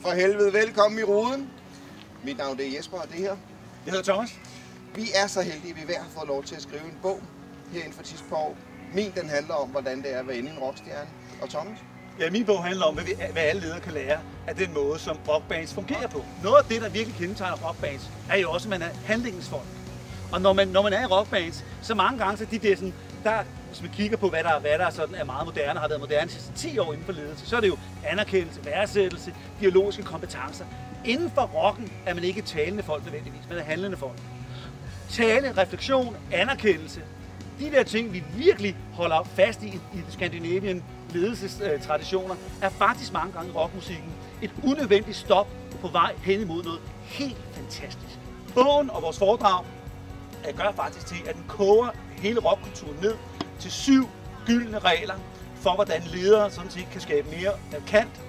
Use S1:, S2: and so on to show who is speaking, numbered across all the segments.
S1: For helvede, velkommen i ruden. Mit navn er Jesper, og det her.
S2: Jeg hedder Thomas.
S1: Vi er så heldige, at vi hver har fået lov til at skrive en bog her inden for sidste par år. Min den handler om, hvordan det er at være inde i en rockstjerne. Og Thomas?
S2: Ja, min bog handler om, hvad, vi, hvad alle ledere kan lære af den måde, som rockbands fungerer på. Noget af det, der virkelig kendetegner rockbands, er jo også, at man er handlingens folk. Og når man, når man er i rockbands, så mange gange, så de der sådan, der, hvis vi kigger på, hvad der, hvad der sådan, er meget moderne, har været moderne de sidste 10 år inden for ledelse, så er det jo anerkendelse, værdsættelse, dialogiske kompetencer. Inden for rocken er man ikke talende folk nødvendigvis, man er handlende folk. Tale, refleksion, anerkendelse, de der ting, vi virkelig holder fast i i Skandinavien ledelsestraditioner, er faktisk mange gange i rockmusikken et unødvendigt stop på vej hen imod noget helt fantastisk. Bogen og vores foredrag gør faktisk til, at den koger hele rockkulturen ned til syv gyldne regler for, hvordan ledere sådan set kan skabe mere kant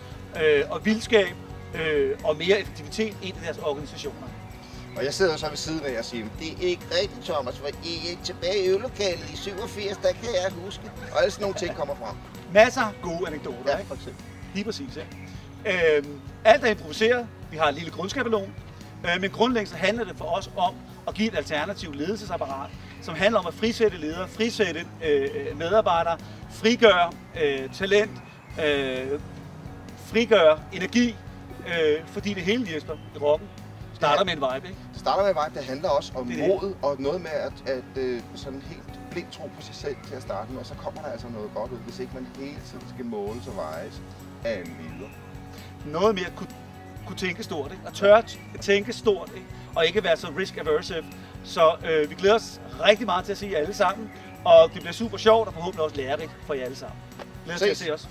S2: øh, og vildskab øh, og mere effektivitet ind i deres organisationer.
S1: Og jeg sidder så ved siden af jer og siger, det er ikke rigtigt, Thomas, for I er tilbage i øvelokalet i 87, der kan jeg huske. Og alle sådan nogle ting kommer frem.
S2: Masser af gode anekdoter,
S1: Ja,
S2: ikke?
S1: for eksempel.
S2: Lige præcis, ikke? Øhm, alt er improviseret. Vi har en lille grundskabelon. Øh, men grundlæggende handler det for os om at give et alternativt ledelsesapparat, som handler om at frisætte ledere, frisætte øh, medarbejdere, frigøre øh, talent, øh, frigøre energi, øh, fordi det hele, Jesper, i rocken, starter med en vibe, ikke?
S1: Det starter med vej, det handler også om
S2: Det
S1: mod og noget med at, at øh, sådan helt blindt tro på sig selv til at starte med, og så kommer der altså noget godt ud, hvis ikke man hele tiden skal måles og vejes af en leder.
S2: noget mere kunne, kunne tænke stort, ikke? og tør tænke stort, ikke? og ikke være så risk aversive. Så øh, vi glæder os rigtig meget til at se jer alle sammen, og det bliver super sjovt og forhåbentlig også lærerigt for jer alle sammen. Glæder os til at se os.